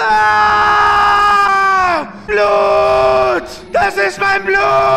Ah! Blut! Das ist mein Blut!